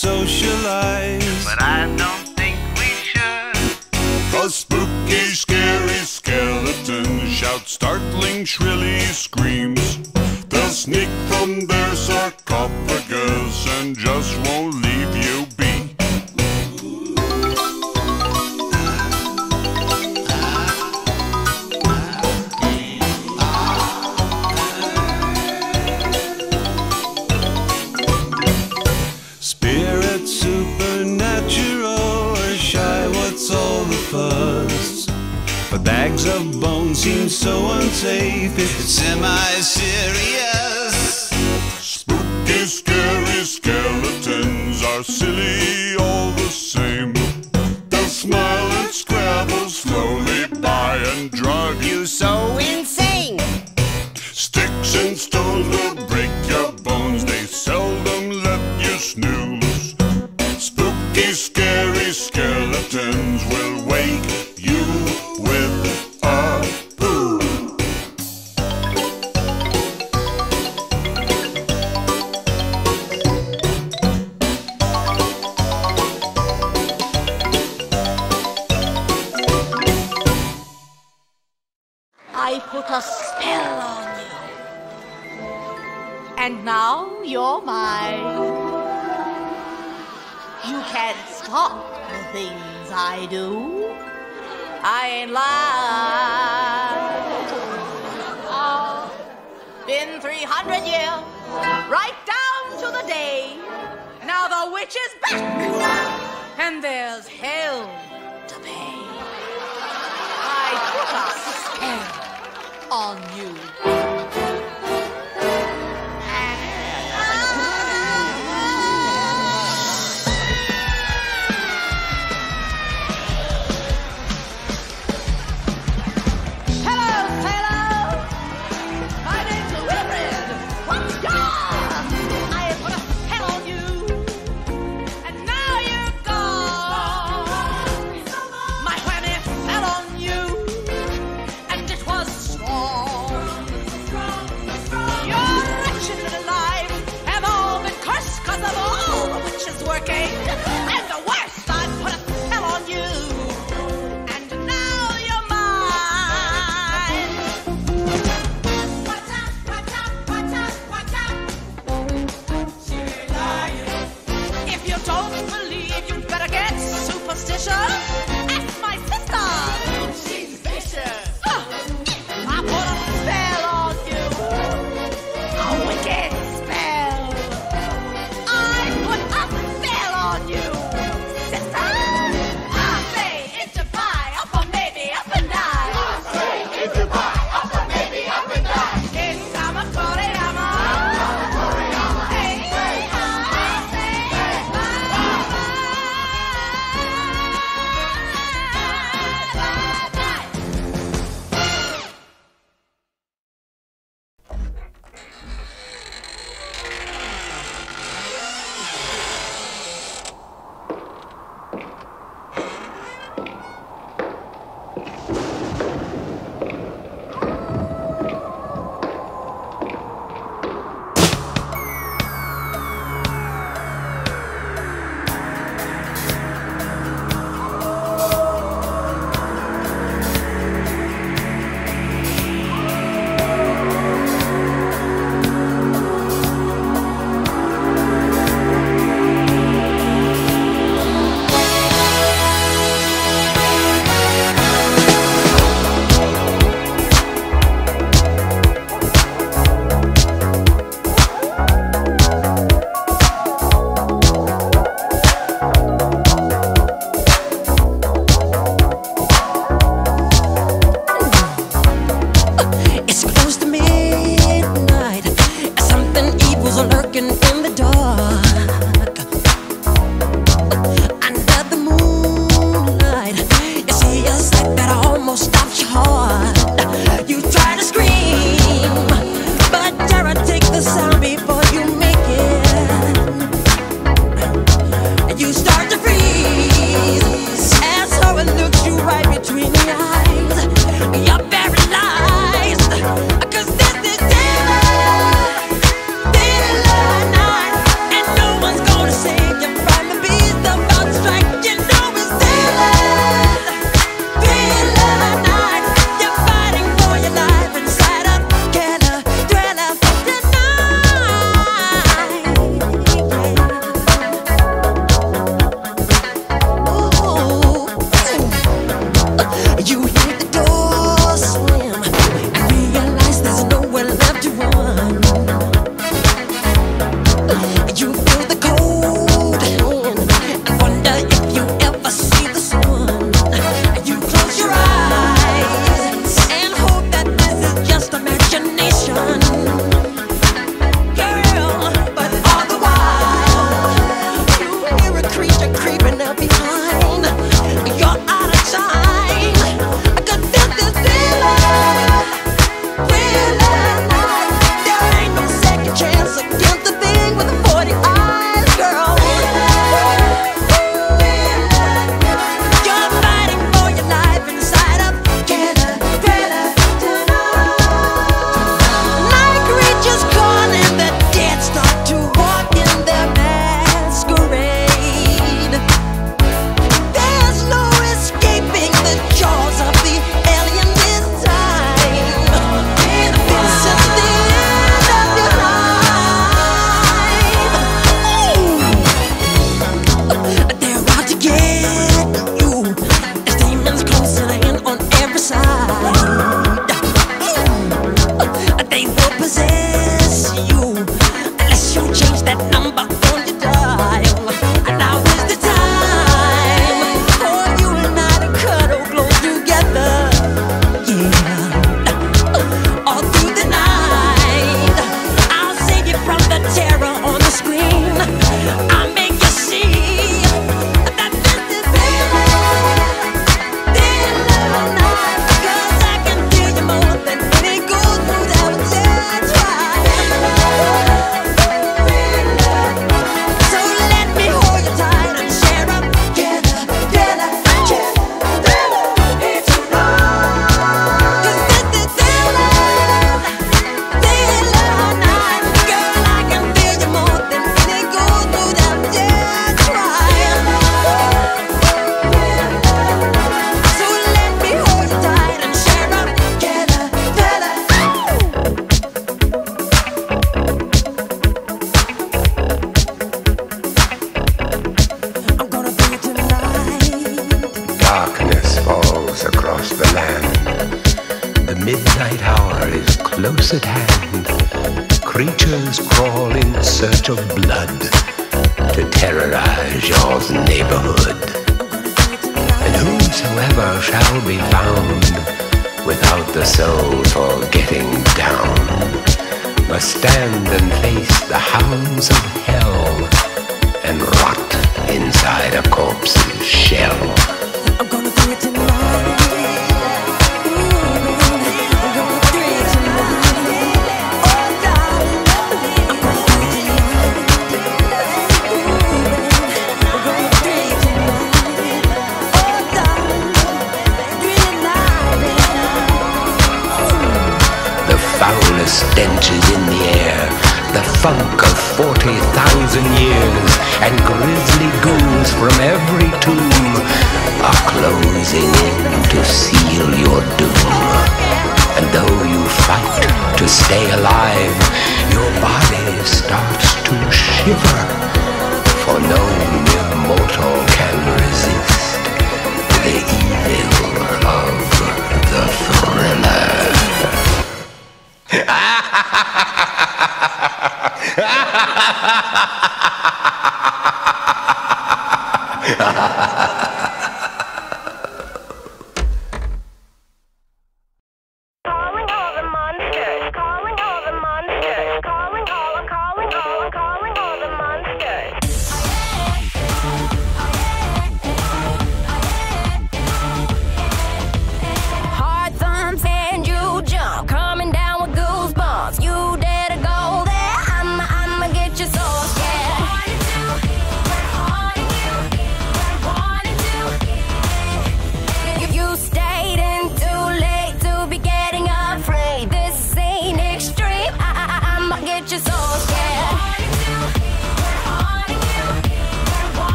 socialize. But I don't think we should. Cause spooky, scary skeletons shout startling, shrilly screams. They'll sneak from their sarcophagus and just won't leave bones so unsafe if it's semi-serious. Spooky, scary skeletons are silly all the same. They'll smile and scrabble slowly by and drive you So put a spell on you. And now you're mine. You can't stop the things I do. I ain't lying. Oh, been 300 years, right down to the day. Now the witch is back, and there's hell to pay. I put a on you.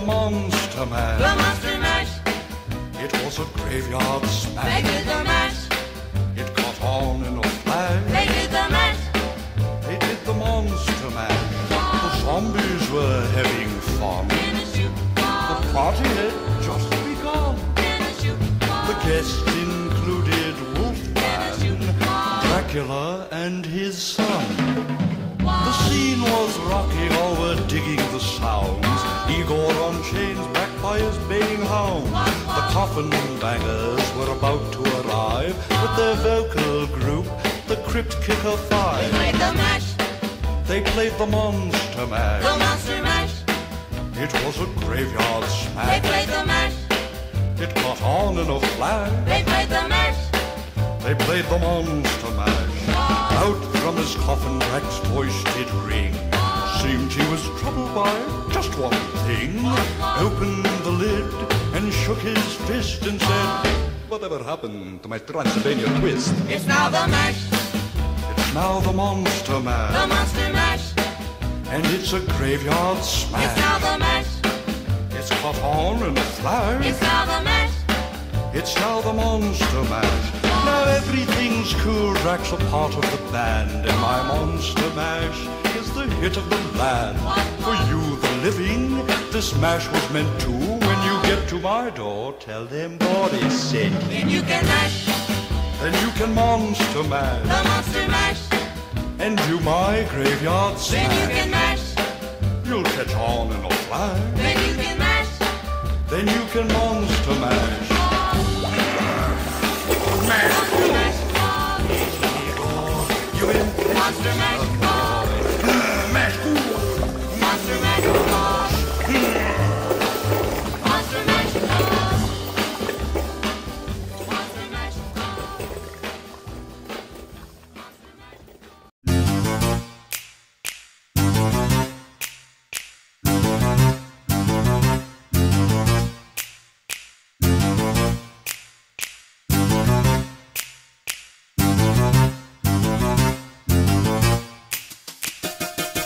The monster Mash. the monster mash. It was a graveyard smash. They did the mash, It caught on in a flash. they did the mash. They did the monster mash. The zombies were having fun. The party had just begun. The guests included Wolfman, Dracula, and his son. The scene was rocking, all were digging the sounds. Igor on chains, backed by his baying hounds. The coffin bangers were about to arrive with their vocal group, the Crypt Kicker Five. They Played the mash, They played the Monster mash. the monster mash. It was a graveyard smash. They played the mash, It caught on in a flash. they played the mash. They played the monster mash. Out from his coffin, Drac's voice did ring. Seemed he was troubled by just one thing. Opened the lid and shook his fist and said, Whatever happened to my Transylvania twist? It's now the mash, It's now the monster the mash. monster mash. And it's a graveyard smash. It's now the mash, It's caught on in a flash. it's now the mash. It's now the monster mash. Now everything's cool. Drac's a part of the band, and my monster mash is the hit of the land. For you, the living, this mash was meant to. When you get to my door, tell them God is sent. Then you can mash, Then you can monster mash. the mash monster mash. and do my graveyard Then you can mash, You'll catch on in a flash. then you can mash. Then you can monster mash. Monster mash, You in monster mash. mash.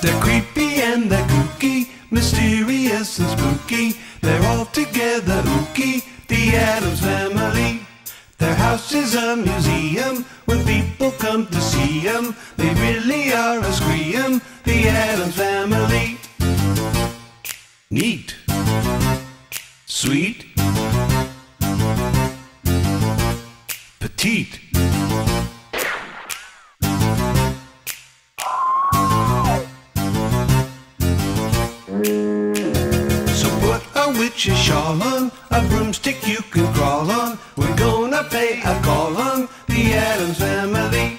They're creepy and they're kooky, mysterious and spooky. They're all together ooky, the Addams family. Their house is a museum. When people come to see 'em, they really are a scream. The Addams family. Neat. Sweet. Petite. Put a shawl on, a broomstick you can crawl on. We're gonna pay a call on the Addams family.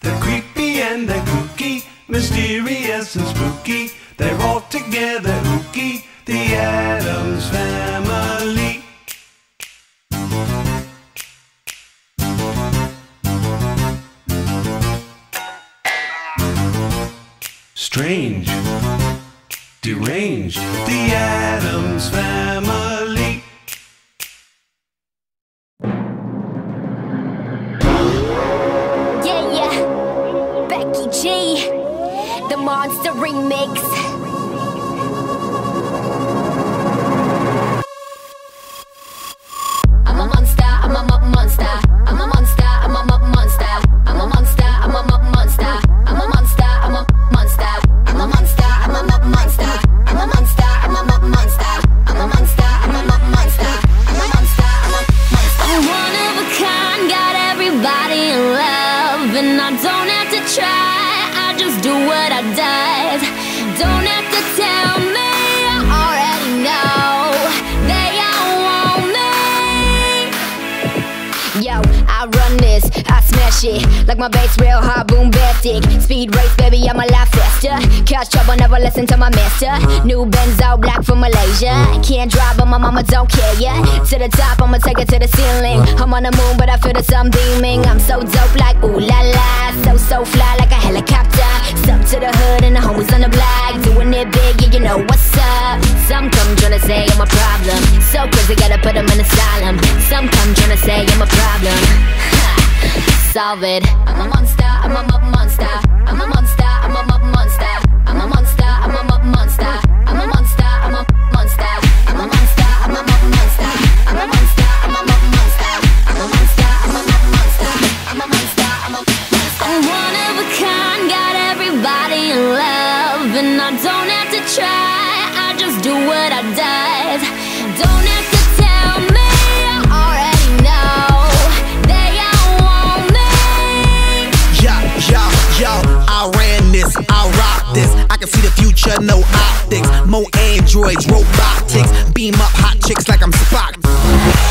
They're creepy and they're kooky, mysterious and spooky. They're all together ooky, the Addams family. Strange deranged. The Addams family. Yeah, yeah. Becky G. The Monster Remix. try, I just do what I dive. Don't have to tell me. That it Like my bass real hard, bombastic. Speed race, baby, I'm a lot faster. Catch trouble, never listen to my master. New Benz, all black from Malaysia. Can't drive, but my mama don't care, yeah. To the top, I'ma take it to the ceiling. I'm on the moon, but I feel the sun beaming. I'm so dope, like ooh la la. So, so fly, like a helicopter. Stuck to the hood and the homies on the block. Doing it big, yeah, you know what's up. Some come tryna say I'm a problem. So crazy, gotta put them in asylum. Some come tryna say I'm a problem. Ha, Solve it. I'm a monster, I'm a monster, can see the future, no optics. More androids, robotics. Beam up hot chicks like I'm Spock.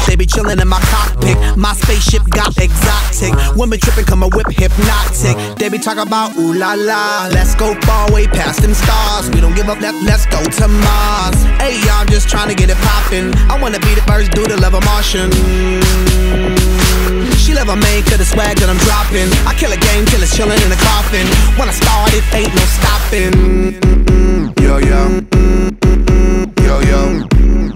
They be chillin' in my cockpit. My spaceship got exotic. Women trippin', come a whip hypnotic. They be talking about ooh la la. Let's go far way past them stars. We don't give up, let, let's go to Mars. Hey, y'all, I'm just trying to get it poppin'. I wanna be the first dude to love a Martian. She love a man cause the swag that I'm dropping. I kill a game till it's chillin' in the coffin. When I start, it ain't no stopping. Yo, yo. Yo, yo.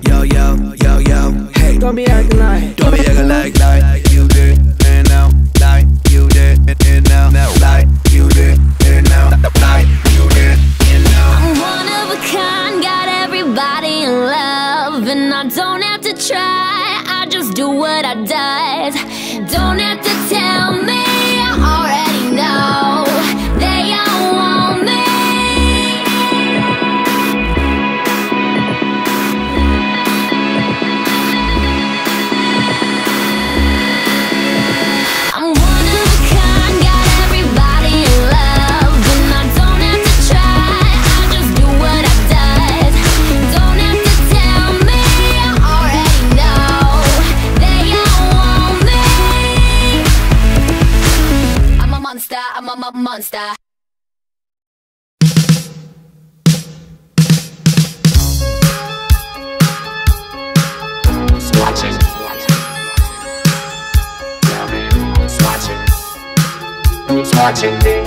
Yo, yo, yo, yo. Hey. Don't be acting like. Don't be acting like, like you did. And now, like you did. And now, now, like you did. And now, like you did. And now. I'm one of a kind, got everybody in love, and I don't have to try. Just do what I does. Don't have to tell me, monster. Swatching me.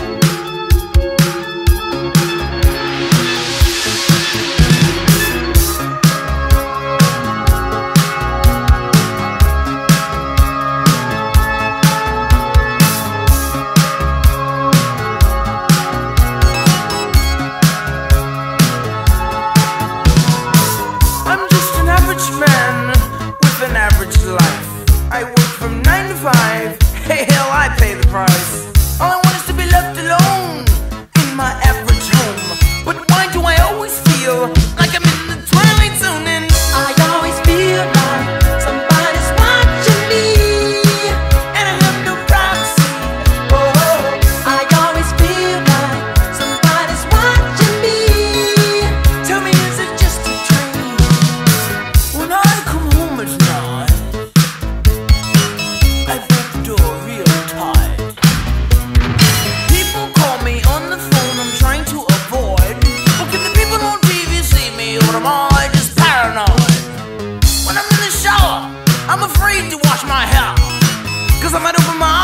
I'm afraid to wash my hair. Cause I might open my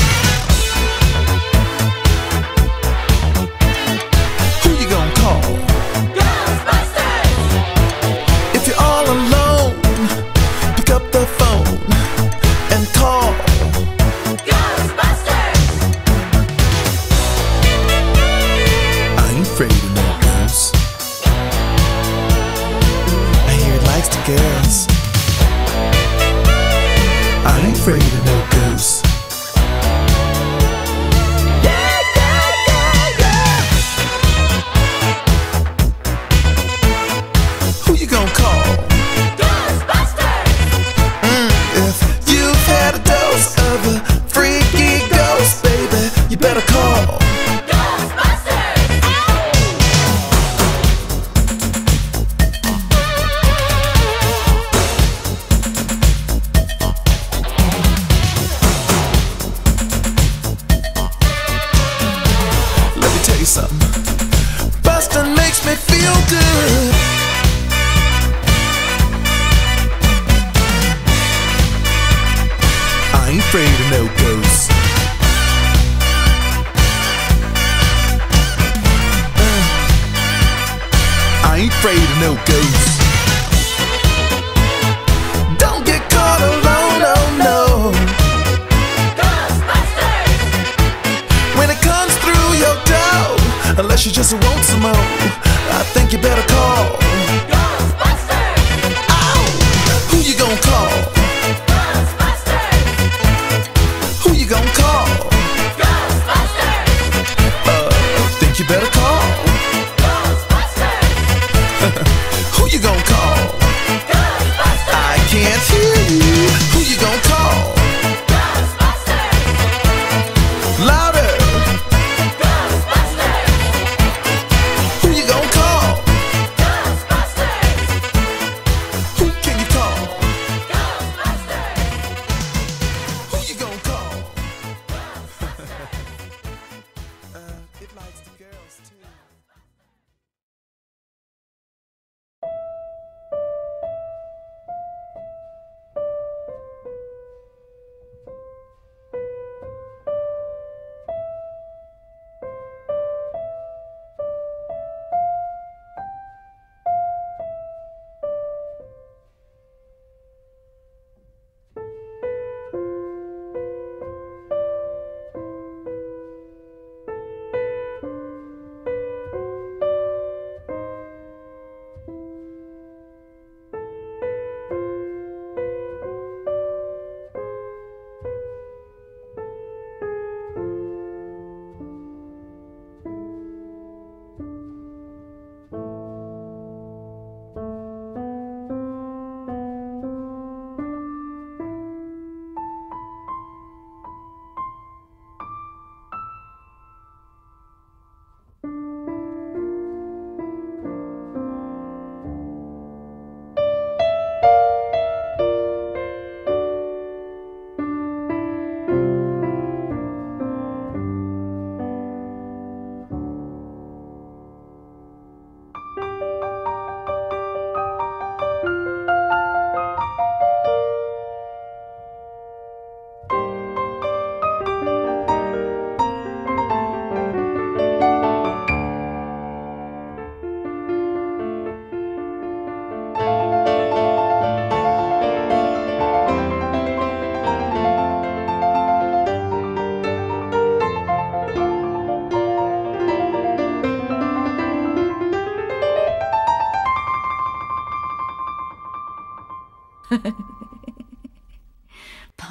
Wow.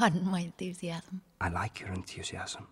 Pardon my enthusiasm. I like your enthusiasm.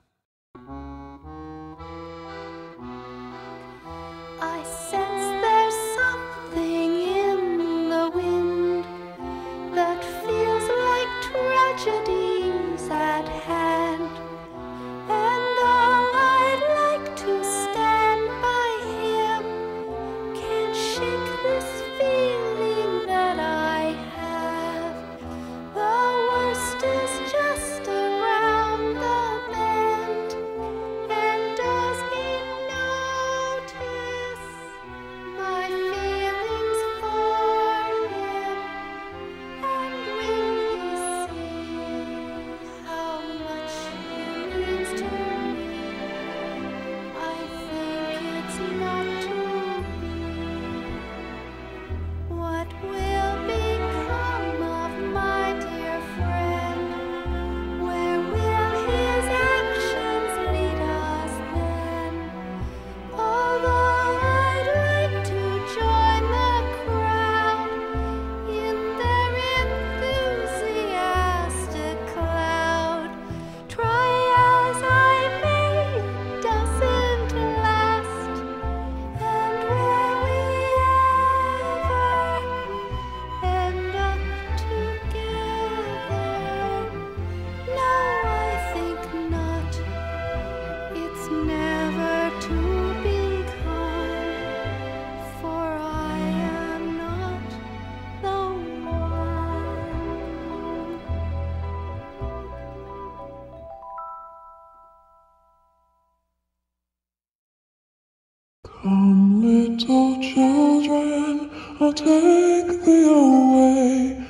Come, little children, I'll take thee away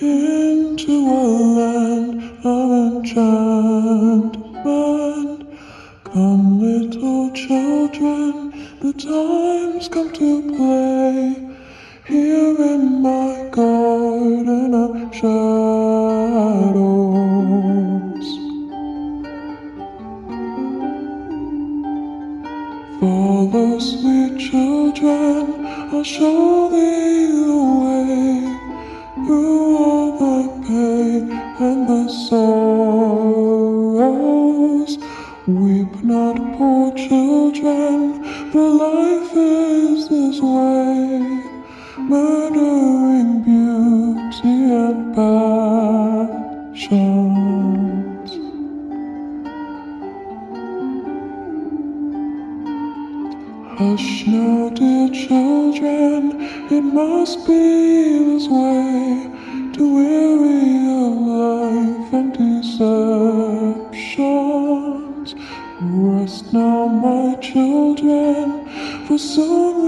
into a land of enchantment. Come, little children, the time's come to play here in my children, I'll show thee the way through all the pain and the sorrows. Must be this way to weary of life and deceptions. Rest now, my children, for soon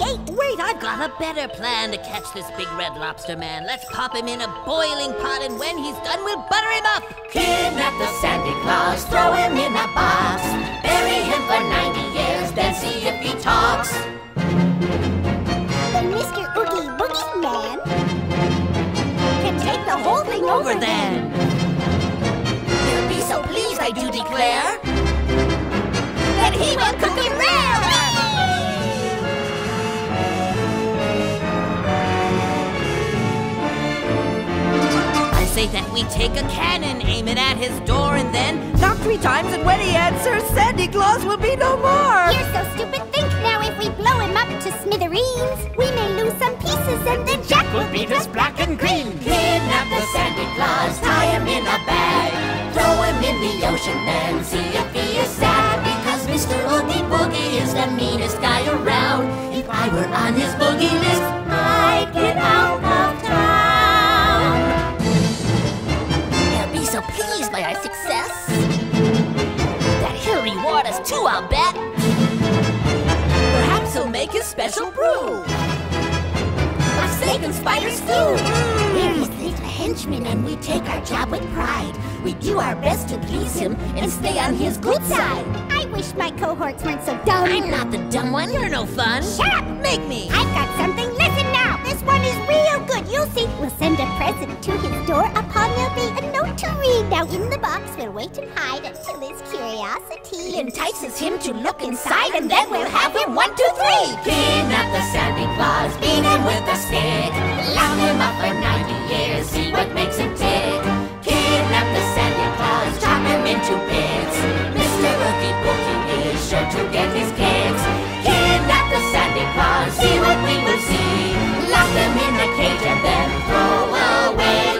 gate. Wait, I've got a better plan to catch this big red lobster man. Let's pop him in a boiling pot, and when he's done, we'll butter him up. Kidnap the Santa Claus, throw him in a box, bury him for 90 years, then see if he talks. Then Mr. Oogie Boogie Man can take the whole thing over, Over then. He'll be so pleased, I do declare. That he will cook it rare. Say that we take a cannon, aim it at his door, and then knock three times, and when he answers, Sandy Claws will be no more. You're so stupid. Think now if we blow him up to smithereens, we may lose some pieces and then Jack will beat us black and green. Kidnap the Santa Claus, tie him in a bag, throw him in the ocean, then see if he is sad. Because Mr. Oogie Boogie is the meanest guy around. If I were on his boogie list, I'd get out too, I'll bet. Perhaps he'll make his special brew of snake and spider stew. We're his little henchmen and we take our job with pride. We do our best to please him and stay on his good side. I wish my cohorts weren't so dumb. I'm not the dumb one. You're no fun. Shut up! Make me. I've got something. This one is real good. You'll see. We'll send a present to his door. Upon there'll be a note to read. Now in the box, we'll wait and hide until his curiosity entices him to look inside and then we'll have him one, two, three. Kidnap the Santa Claus, beat him with a stick, lock him up for 90 years, see what makes him tick. Kidnap the Santa Claus, chop him into bits. Mr. Oogie Boogie is sure to get his kicks. Kidnap the Santa Claus, see what we will see. Them in a cage and then throw away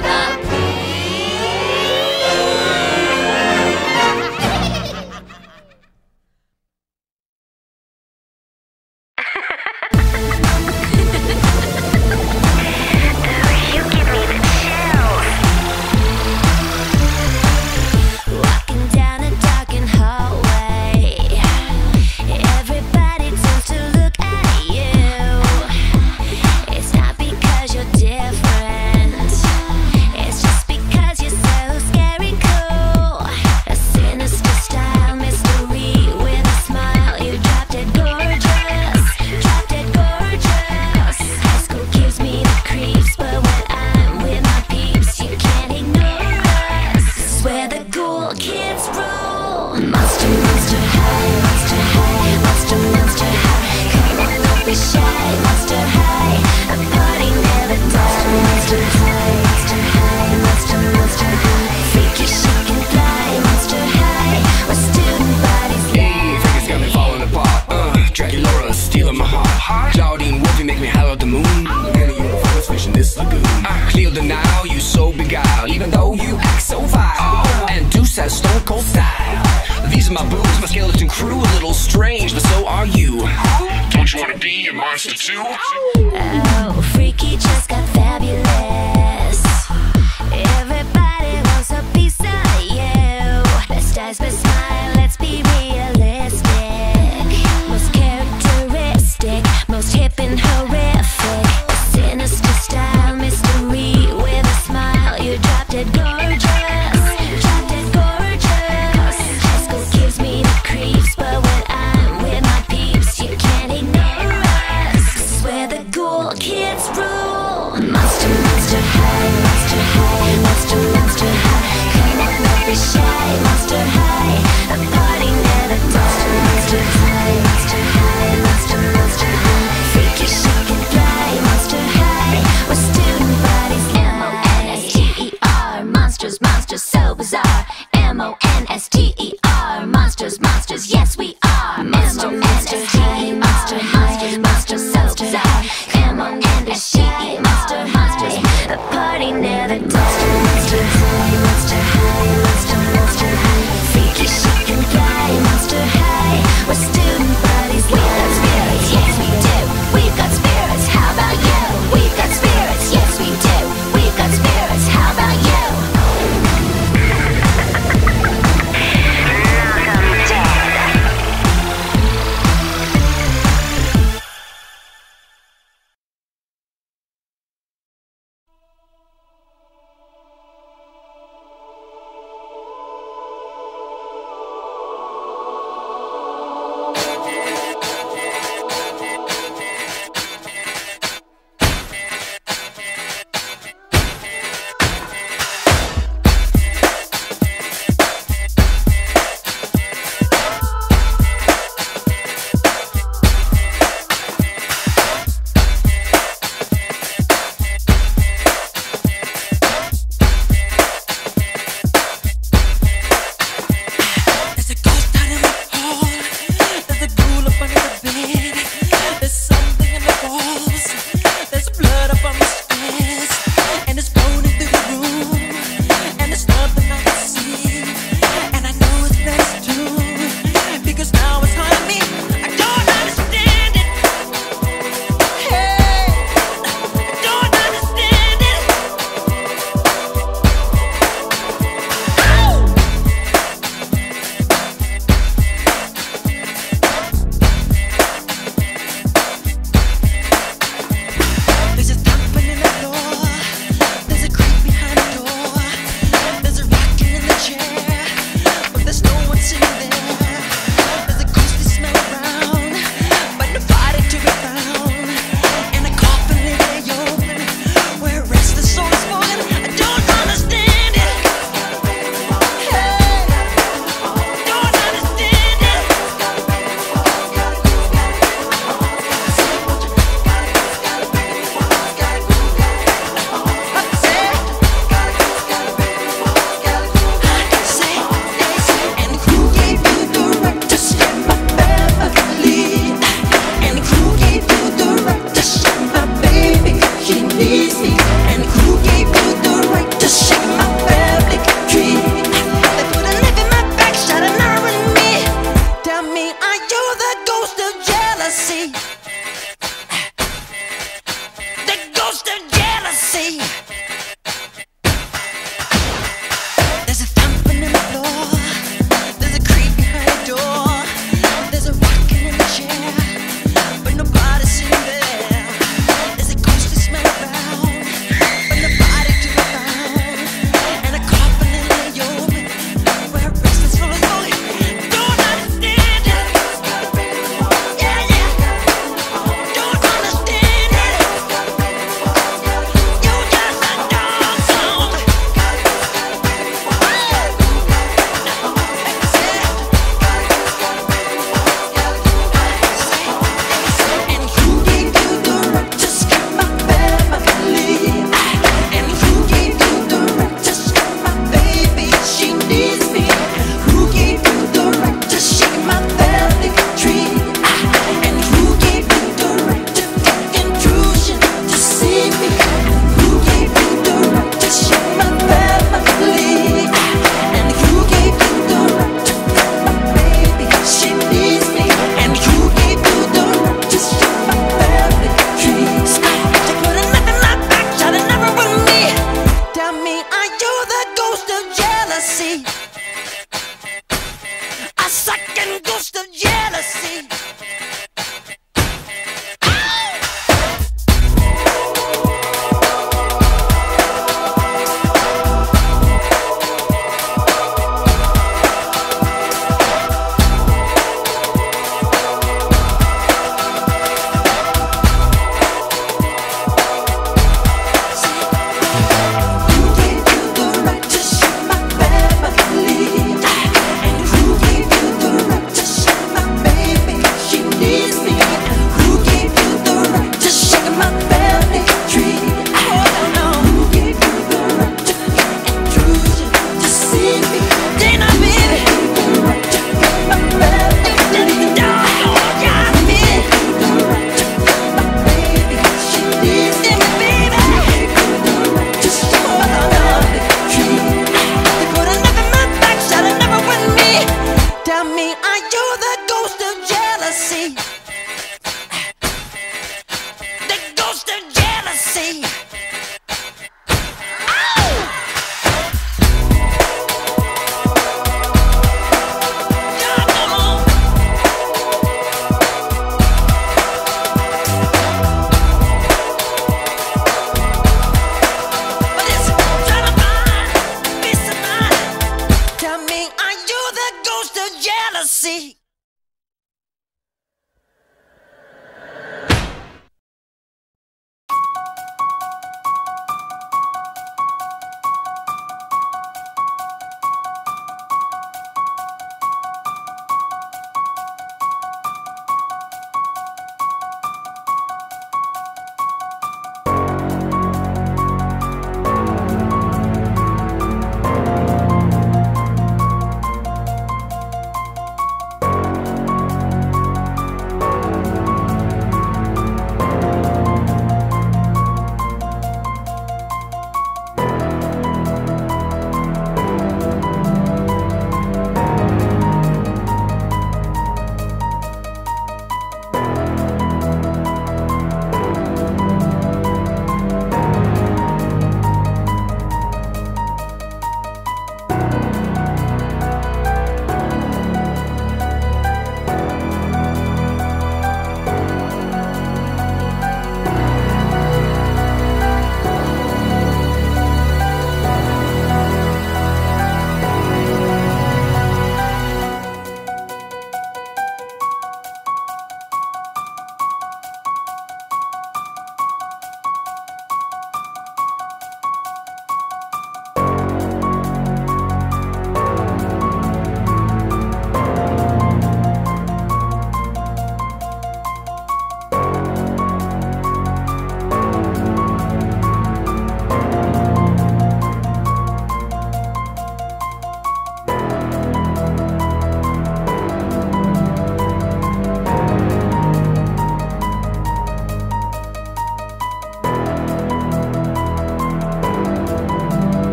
heart. Clawdeen Wolfie make me howl at the moon. Any uniforms fish in this lagoon. Cleo de Nile, you so beguiled, even though you act so vile. Oh. And Deuce has stone cold style. These are my boobs, my skeleton crew, a little strange, but so are you. Don't you wanna be a monster too? Oh, freaky just got fabulous.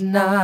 It's not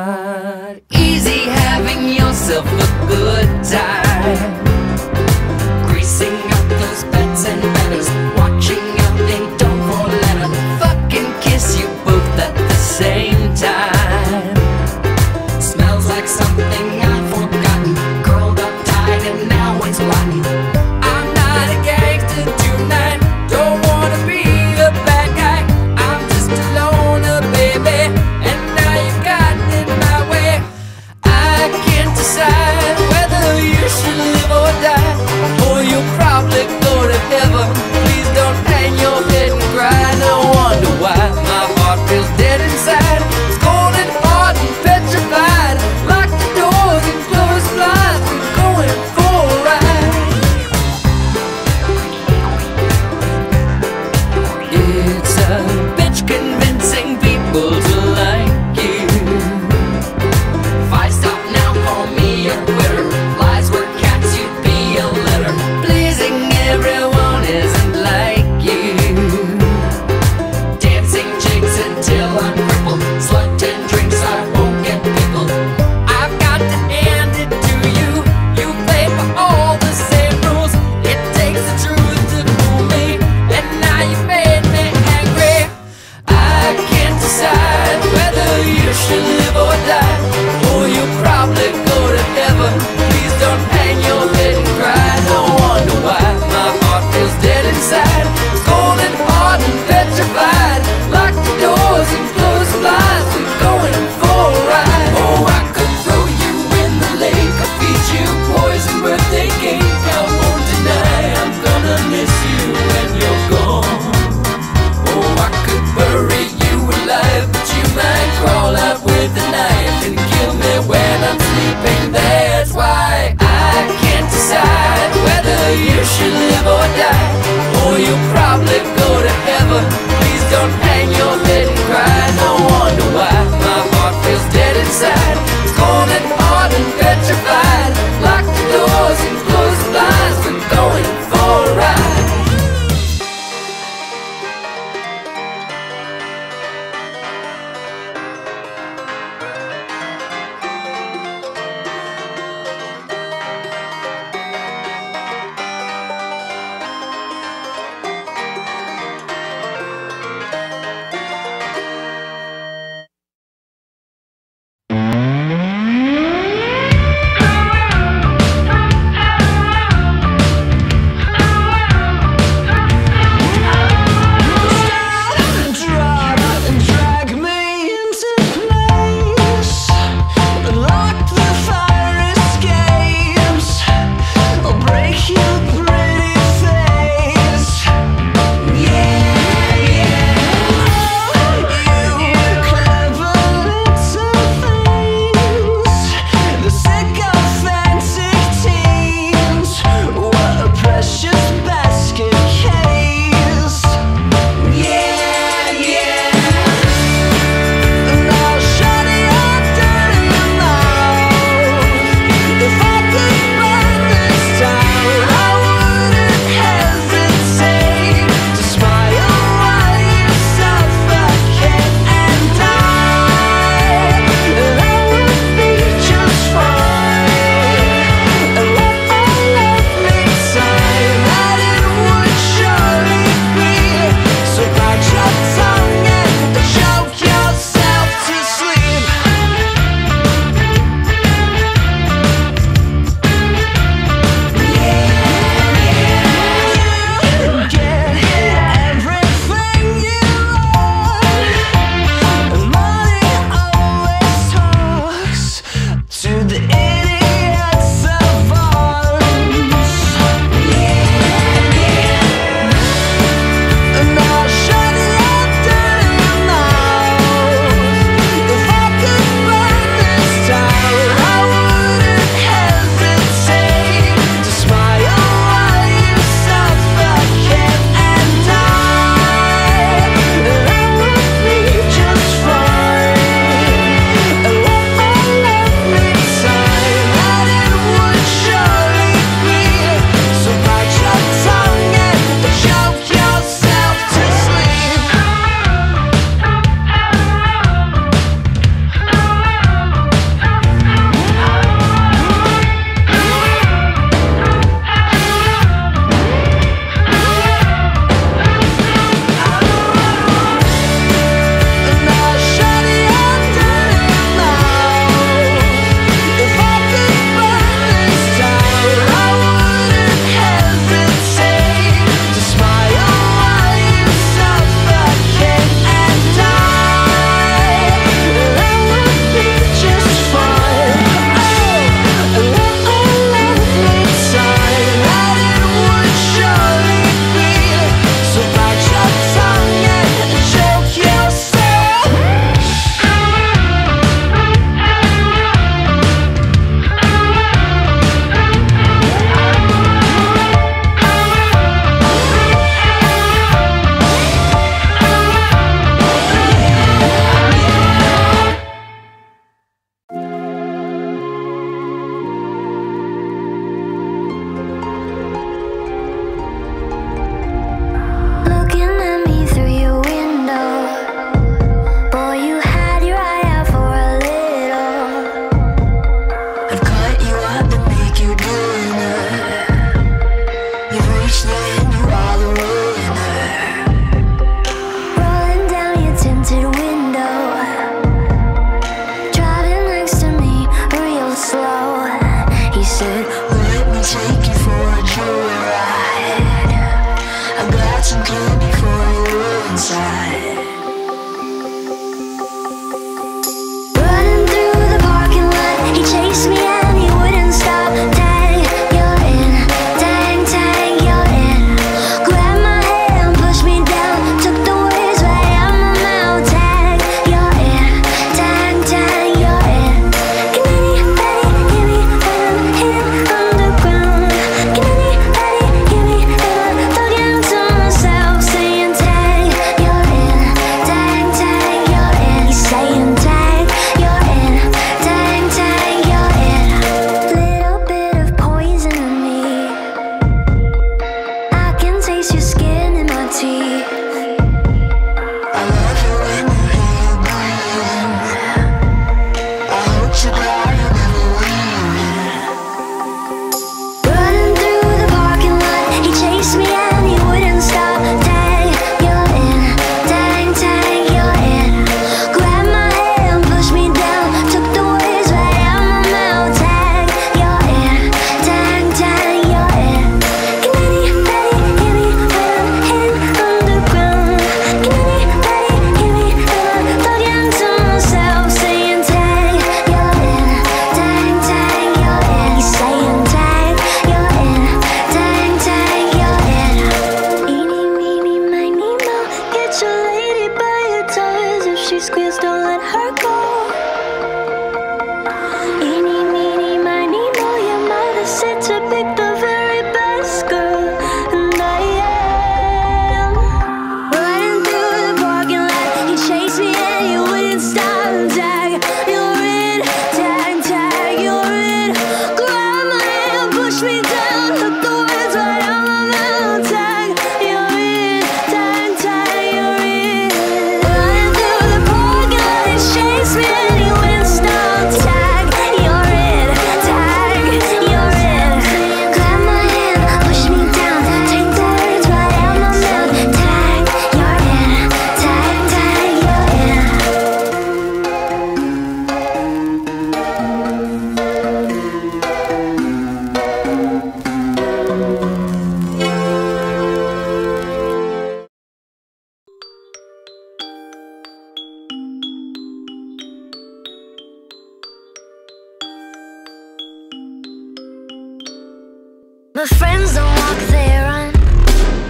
My friends don't walk, they run.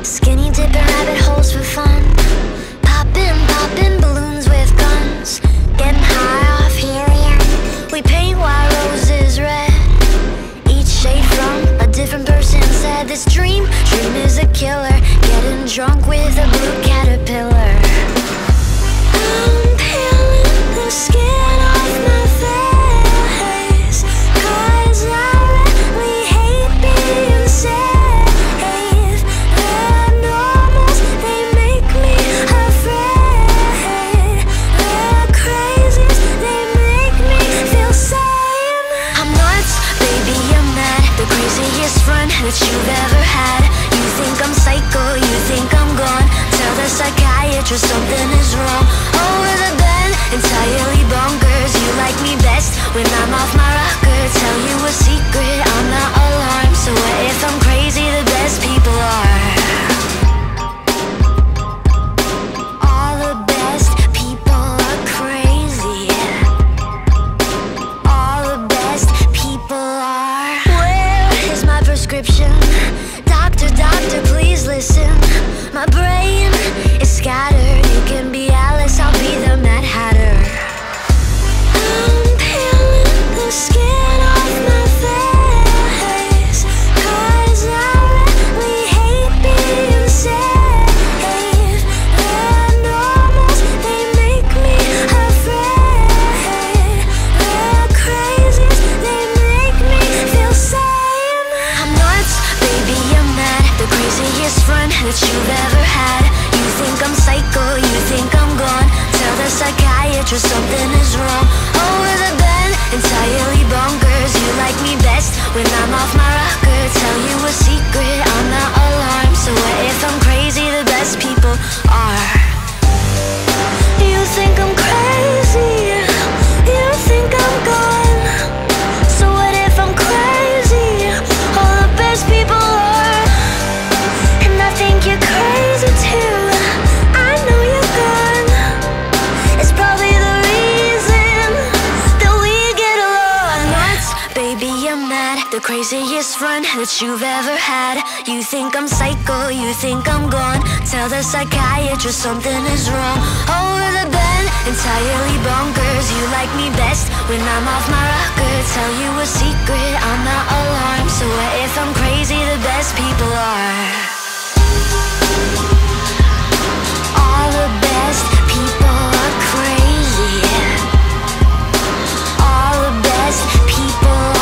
Skinny dipping rabbit holes for fun. Popping, popping balloons with guns. Getting high off helium. We paint white roses red. Each shade from a different person said This dream, dream is a killer. Getting drunk with a blue sure something is wrong. Over the bend, entirely bonkers. You like me best when I'm off that you've ever had. You think I'm psycho, you think I'm gone. Tell the psychiatrist something is wrong. Over the bend, entirely bonkers. You like me best when I'm off my rocker. Tell you a secret, I'm not alarmed. So what if I'm crazy, the best people are people